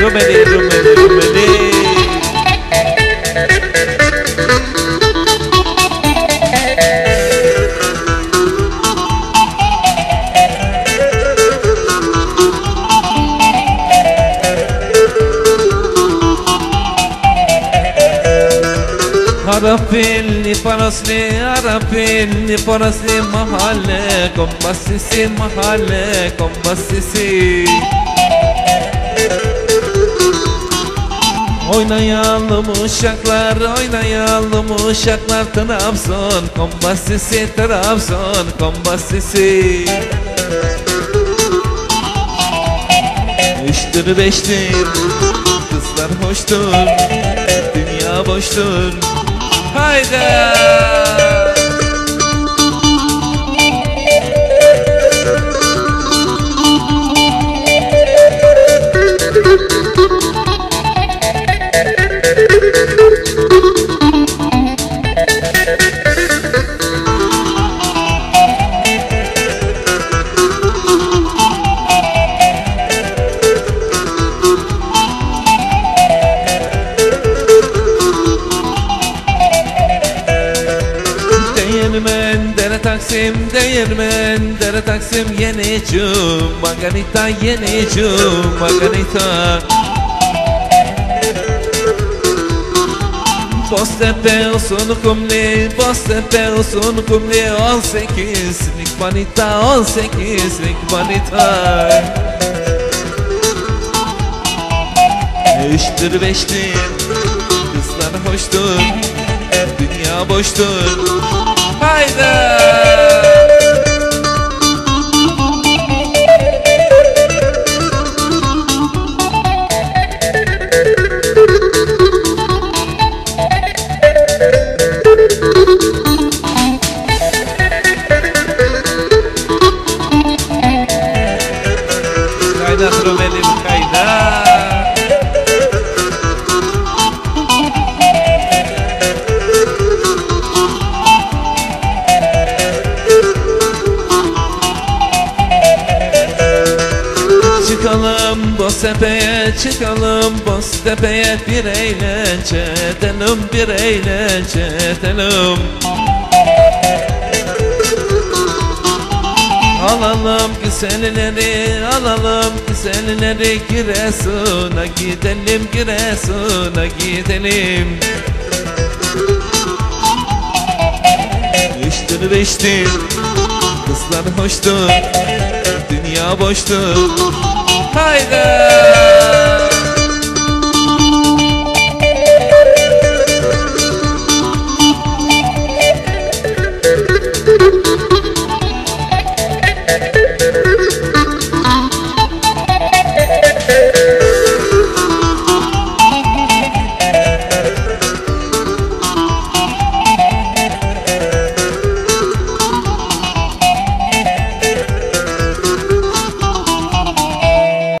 رومدي رومدي رومدي عرفني فرسني عرفني فرسني محلكم بس سي محلكم بس سي. Oynayalım uşaklar, oynayalım uşaklar? Trabzon, kombasisi, Trabzon, kombasisi Üçtür beştir, kızlar hoştur Dünya boştur. Haydi Değirmen dere taksim, değirmen dere taksim Yenicim, Margarita yenicim, Margarita. Boztepe usun kumli, Boztepe usun kumli 18'lik manita, 18'lik manita. Üçtür beştir, kızlar hoştur Dünya boştur Çıkalım Boztepe'ye, çıkalım Boztepe'ye Bir eğlence edelim, bir eğlence edelim Alalım güzelleri, alalım güzelleri Giresun'a gidelim, Giresun'a gidelim. Üçtür beştir, kızlar hoştur. Dünya boştur. Haydi